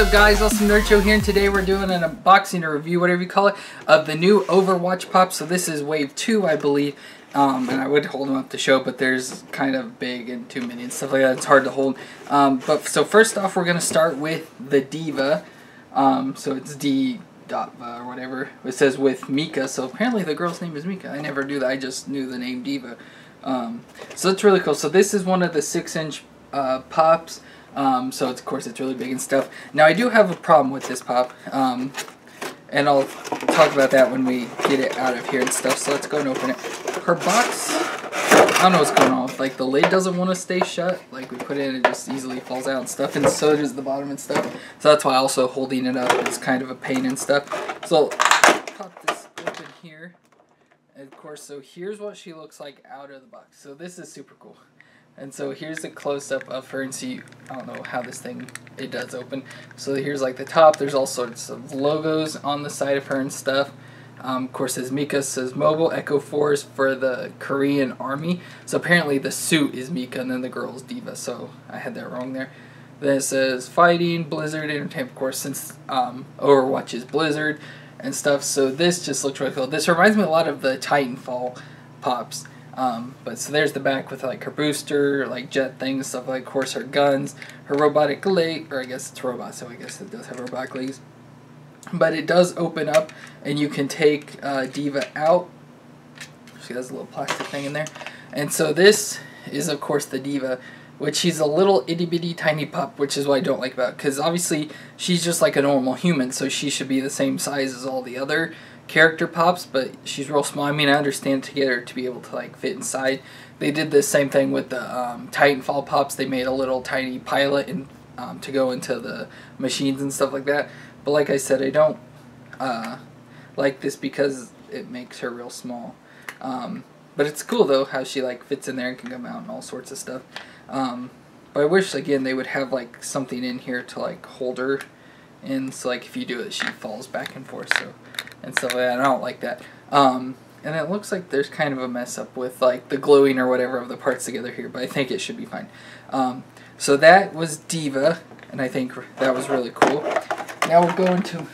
up guys, Awesome Nerd Show here and today we're doing an unboxing or review, whatever you call it, of the new Overwatch Pop. So this is wave 2 I believe, um, and I would hold them up to show, but there's kind of big and too many and stuff like that, it's hard to hold. Um, but so first off we're going to start with the D.Va, um, so it's D or whatever. It says with Mika, so apparently the girl's name is Mika. I never knew that, I just knew the name D.Va. Um, so that's really cool. So this is one of the 6 inch uh, pops. Um, so of course it's really big and stuff. Now I do have a problem with this pop, um, and I'll talk about that when we get it out of here and stuff. So let's go and open it. Her box, I don't know what's going on. Like the lid doesn't want to stay shut. Like we put it in, it just easily falls out and stuff, and so does the bottom and stuff. So that's why also holding it up is kind of a pain and stuff. So pop this open here. And of course, so here's what she looks like out of the box. So this is super cool. And so here's a close-up of her and see, I don't know how this thing, it does open. So here's like the top, there's all sorts of logos on the side of her and stuff. Um, of course, says Mika says mobile Echo Force for the Korean Army. So apparently the suit is Mika and then the girl's D.Va. So I had that wrong there. Then it says fighting Blizzard Entertainment, of course, since um, Overwatch is Blizzard and stuff. So this just looks really cool. This reminds me a lot of the Titanfall pops. Um, but so there's the back with like her booster, like jet things, stuff like, of course, her guns, her robotic leg, or I guess it's robot, so I guess it does have robotic legs. But it does open up, and you can take uh, D.Va out. She has a little plastic thing in there. And so this is, of course, the D.Va, which she's a little itty bitty tiny pup, which is what I don't like about Because obviously, she's just like a normal human, so she should be the same size as all the other character pops, but she's real small. I mean, I understand to get her to be able to like fit inside. They did the same thing with the um, Titanfall pops. They made a little tiny pilot and um, to go into the machines and stuff like that. But like I said, I don't uh, like this because it makes her real small. Um, but it's cool though how she like fits in there and can come out and all sorts of stuff. Um, but I wish again they would have like something in here to like hold her in. So like if you do it, she falls back and forth. So and stuff like that. I don't like that. Um, and it looks like there's kind of a mess up with like the gluing or whatever of the parts together here, but I think it should be fine. Um, so that was D.Va, and I think that was really cool. Now we'll go into,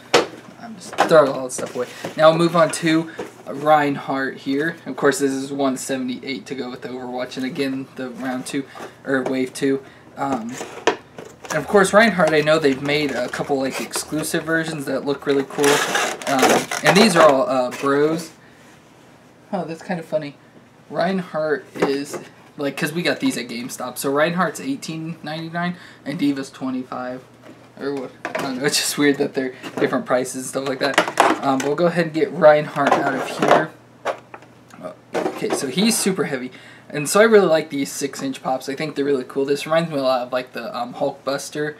I'm just throwing all that stuff away. Now we'll move on to Reinhardt here. Of course, this is 178 to go with Overwatch, and again, the round two, or wave two. Um, and of course, Reinhardt, I know they've made a couple like exclusive versions that look really cool. Um, and these are all uh, bros. Oh, that's kind of funny. Reinhardt is like because we got these at GameStop. So Reinhardt's eighteen ninety nine and D.Va's twenty five. Or what? I don't know. It's just weird that they're different prices and stuff like that. Um, but we'll go ahead and get Reinhardt out of here. Okay, so he's super heavy. And so I really like these 6-inch pops. I think they're really cool. This reminds me a lot of like the um, Hulkbuster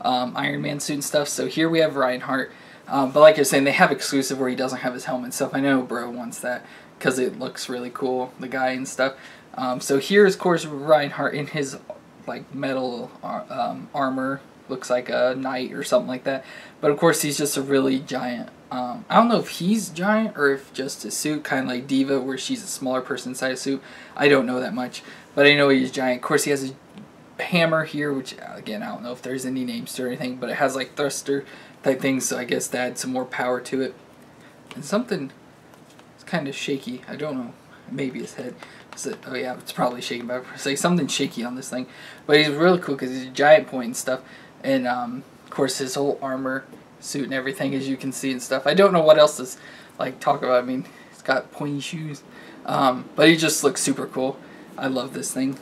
um, Iron Man suit and stuff. So here we have Reinhardt. Um, but like I was saying, they have exclusive where he doesn't have his helmet stuff. I know bro wants that because it looks really cool, the guy and stuff. Um, so here is, of course, Reinhardt in his like metal uh, um, armor. Looks like a knight or something like that. But of course, he's just a really giant um, I don't know if he's giant or if just a suit, kind of like D.Va, where she's a smaller person inside a suit. I don't know that much, but I know he's giant. Of course, he has a hammer here, which again I don't know if there's any names to or anything, but it has like thruster type things, so I guess that adds some more power to it. And something, it's kind of shaky. I don't know. Maybe his head. It, oh yeah, it's probably shaking, but it's like something shaky on this thing. But he's really cool because he's a giant point and stuff, and um, of course his whole armor suit and everything, as you can see and stuff. I don't know what else to like talk about. I mean, he's got pointy shoes, um, but he just looks super cool. I love this thing.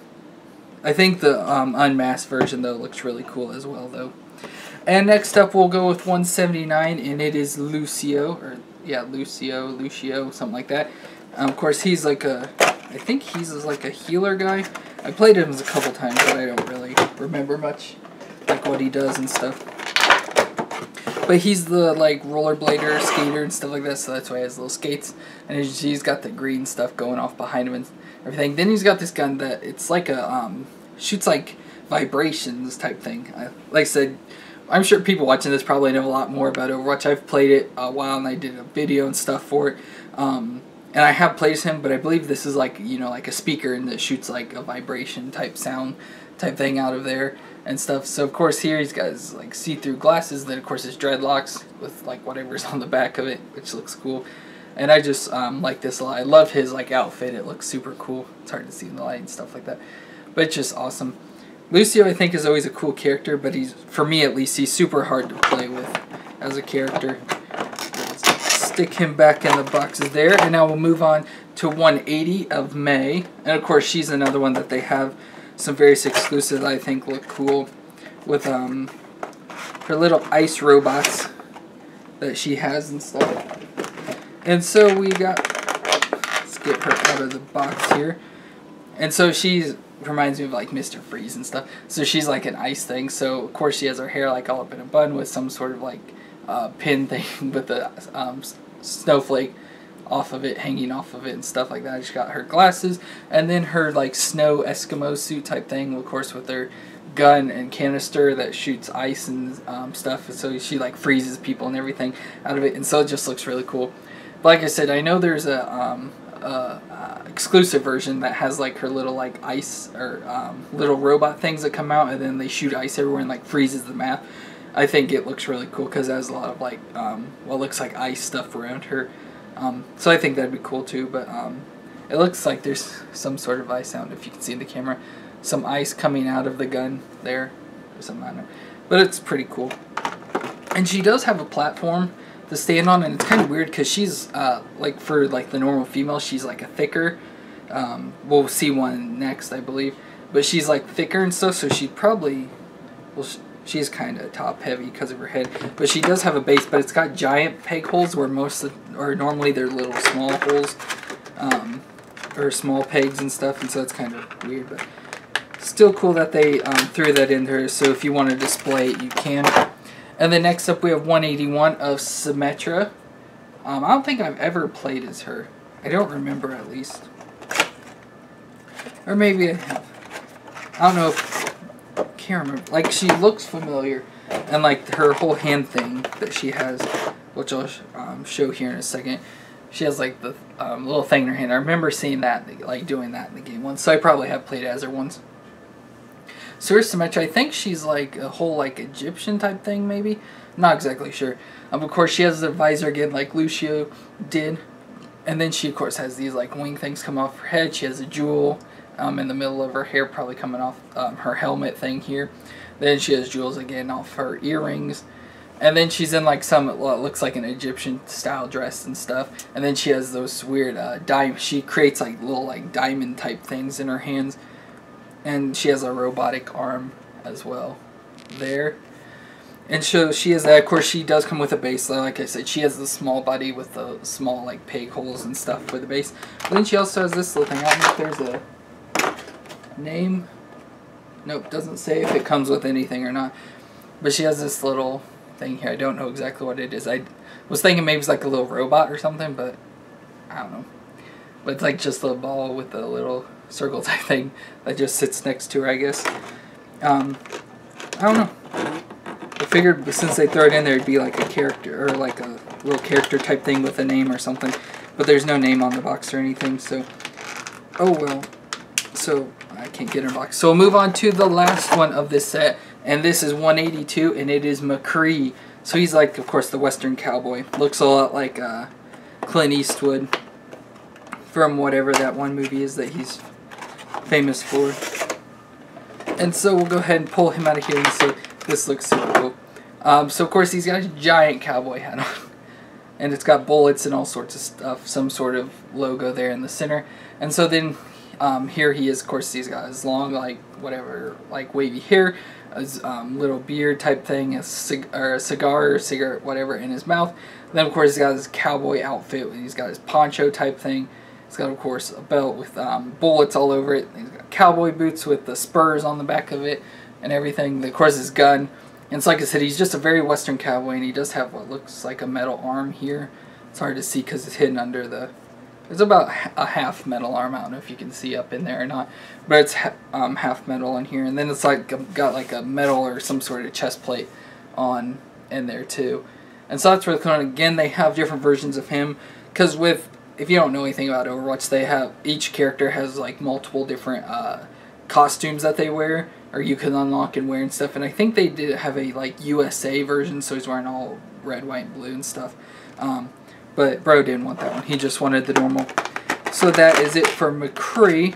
I think the um, unmasked version though looks really cool as well though. And next up we'll go with 179 and it is Lucio or yeah Lucio Lucio something like that. Um, of course he's like a I think he's like a healer guy. I played him a couple times but I don't really remember much like what he does and stuff. But he's the like rollerblader, skater, and stuff like that, so that's why he has little skates. And he's, got the green stuff going off behind him and everything. Then he's got this gun that it's like a um, shoots like vibrations type thing. I, like I said, I'm sure people watching this probably know a lot more about Overwatch. I've played it a while and I did a video and stuff for it. Um, and I have played him, but I believe this is like you know like a speaker and that shoots like a vibration type sound type thing out of there. And stuff. So of course here he's got his like see-through glasses. Then of course his dreadlocks with like whatever's on the back of it, which looks cool. And I just um, like this a lot. I love his like outfit. It looks super cool. It's hard to see in the light and stuff like that, but it's just awesome. Lucio I think is always a cool character, but he's for me at least he's super hard to play with as a character. Let's stick him back in the boxes there, and now we'll move on to 180 of Mei, and of course she's another one that they have some various exclusives I think look cool with um her little ice robots that she has and stuff. And so we got let's get her out of the box here. And so she's reminds me of like Mr. Freeze and stuff. So she's like an ice thing. So of course she has her hair like all up in a bun with some sort of like uh, pin thing with the um, snowflake off of it, hanging off of it and stuff like that. She's got her glasses and then her like snow Eskimo suit type thing, of course with her gun and canister that shoots ice and um, stuff. So she like freezes people and everything out of it, and so it just looks really cool. But like I said, I know there's a, um, a exclusive version that has like her little like ice or um, little robot things that come out, and then they shoot ice everywhere and like freezes the map. I think it looks really cool because it has a lot of like um, what looks like ice stuff around her. Um, so I think that'd be cool too, but um, it looks like there's some sort of ice sound if you can see in the camera. Some ice coming out of the gun there, or something, I don't know. But it's pretty cool. And she does have a platform to stand on, and it's kind of weird because she's, uh, like for like the normal female, she's like a thicker, um, we'll see one next, I believe. But she's like thicker and stuff, so she probably, well, she's kind of top heavy because of her head. But she does have a base, but it's got giant peg holes where most of, or normally they're little small holes, um, or small pegs and stuff, and so it's kind of weird. But still cool that they um, threw that in there. So if you want to display it, you can. And then next up we have 181 of Symmetra. Um, I don't think I've ever played as her. I don't remember at least. Or maybe I have. I don't know if can't remember. Like she looks familiar, and like her whole hand thing that she has, which I'll um, show here in a second. She has like the um, little thing in her hand. I remember seeing that, like doing that in the game once. So I probably have played as her once. So here's Symmetra. I think she's like a whole like Egyptian type thing, maybe. not exactly sure. Um, of course, she has the visor again, like Lucio did. And then she, of course, has these like wing things come off her head. She has a jewel um, in the middle of her hair, probably coming off um, her helmet thing here. Then she has jewels again off her earrings. And then she's in like some what looks like an Egyptian style dress and stuff. And then she has those weird uh, diamond. She creates like little like diamond type things in her hands. And she has a robotic arm as well there. And so she has that. Of course, she does come with a base. Like I said, she has the small body with the small like peg holes and stuff for the base. But then she also has this little thing. I don't know if there's a name. Nope, doesn't say if it comes with anything or not. But she has this little thing here. I don't know exactly what it is. I was thinking maybe it's like a little robot or something, but I don't know. But it's like just a ball with a little circle type thing that just sits next to her, I guess. Um, I don't know. I figured since they throw it in there, it'd be like a character or like a little character type thing with a name or something. But there's no name on the box or anything, so. Oh well. So I can't get in a box. So we'll move on to the last one of this set. And this is 182 and it is McCree. So he's like, of course, the Western cowboy. Looks a lot like uh, Clint Eastwood from whatever that one movie is that he's famous for. And so we'll go ahead and pull him out of here and see. This looks super cool. Um, so of course he's got a giant cowboy hat on. And it's got bullets and all sorts of stuff. Some sort of logo there in the center. And so then um, here he is, of course, he's got his long, like, whatever, like, wavy hair, his um, little beard type thing, a, cig or a cigar or cigarette, whatever, in his mouth. And then, of course, he's got his cowboy outfit. He's got his poncho type thing. He's got, of course, a belt with um, bullets all over it. He's got cowboy boots with the spurs on the back of it and everything. Of course, his gun. And so, like I said, he's just a very Western cowboy, and he does have what looks like a metal arm here. It's hard to see because it's hidden under the it's about a half metal arm. I don't know if you can see up in there or not, but it's um, half metal in here. And then it's like got like a metal or some sort of chest plate on in there too. And so that's really cool. again, they have different versions of him because with if you don't know anything about Overwatch, they have each character has like multiple different uh, costumes that they wear or you can unlock and wear and stuff. And I think they did have a like USA version, so he's wearing all red, white, and blue and stuff. Um, but bro didn't want that one. He just wanted the normal. So that is it for McCree.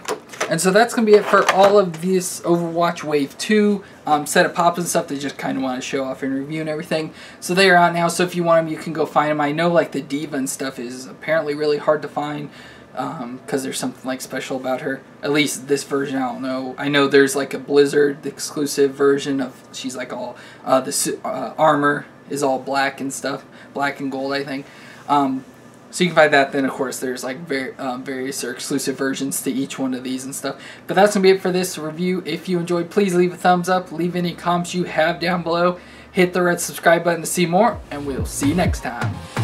And so that's going to be it for all of this Overwatch Wave 2 um, set of pops and stuff they just kind of want to show off and review and everything. So they are out now, so if you want them, you can go find them. I know like the D.Va and stuff is apparently really hard to find because um, there's something like special about her. At least this version, I don't know. I know there's like a Blizzard exclusive version of she's like all uh, the uh, armor is all black and stuff, black and gold, I think. Um, so you can find that. Then of course there's like very um, various or exclusive versions to each one of these and stuff. But that's gonna be it for this review. If you enjoyed, please leave a thumbs up. Leave any comments you have down below. Hit the red subscribe button to see more, and we'll see you next time.